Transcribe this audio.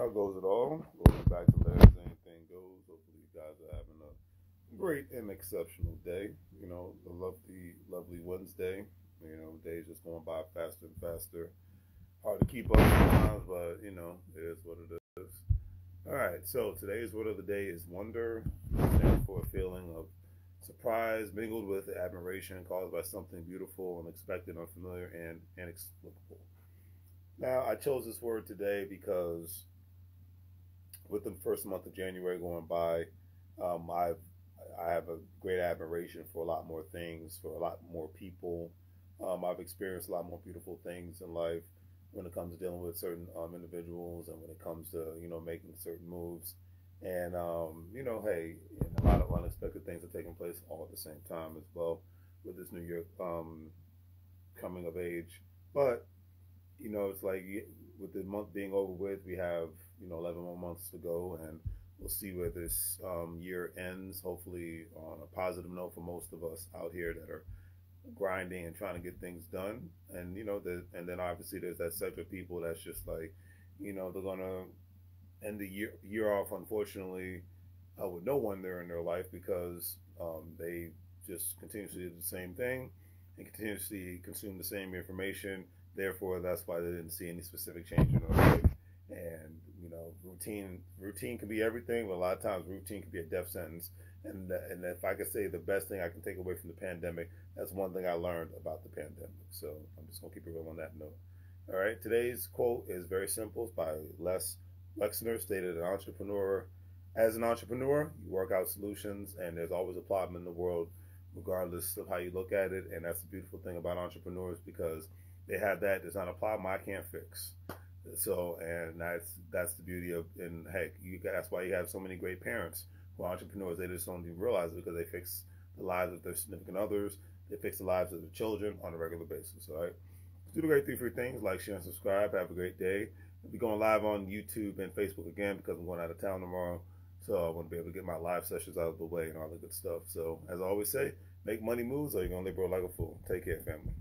How goes it all? Welcome back to Larry's Anything Goes. Hopefully, you guys are having a great and exceptional day. You know, the lovely, lovely Wednesday. You know, days just going by faster and faster. Hard to keep up sometimes, but you know, it is what it is. All right, so today's word of the day is wonder. Stands for a feeling of surprise mingled with admiration caused by something beautiful, unexpected, unfamiliar, and inexplicable. Now, I chose this word today because with the first month of January going by, um, I've I have a great admiration for a lot more things, for a lot more people. Um, I've experienced a lot more beautiful things in life when it comes to dealing with certain um, individuals and when it comes to you know making certain moves. And um, you know, hey, a lot of unexpected things are taking place all at the same time as well with this New Year um, coming of age. But you know, it's like with the month being over with, we have you know 11 more months to go, and we'll see where this um, year ends. Hopefully, on a positive note for most of us out here that are grinding and trying to get things done. And you know, the, and then obviously there's that set of people that's just like, you know, they're gonna end the year year off unfortunately uh, with no one there in their life because um, they just continuously do the same thing and continuously consume the same information. Therefore, that's why they didn't see any specific change in. And you know, routine routine can be everything, but a lot of times routine can be a death sentence. And and if I could say the best thing I can take away from the pandemic, that's one thing I learned about the pandemic. So I'm just gonna keep it real on that note. All right, today's quote is very simple. It's by Les Wexner, stated an entrepreneur. As an entrepreneur, you work out solutions, and there's always a problem in the world, regardless of how you look at it. And that's the beautiful thing about entrepreneurs because they have that. There's not a problem I can't fix. So, and that's that's the beauty of, and heck, you that's why you have so many great parents who are entrepreneurs. They just don't even realize it because they fix the lives of their significant others. They fix the lives of their children on a regular basis. All right. Do the great three free things like, share, and subscribe. Have a great day. I'll be going live on YouTube and Facebook again because I'm going out of town tomorrow. So I want to be able to get my live sessions out of the way and all the good stuff. So as I always say, make money moves or you're going to live like a fool. Take care, family.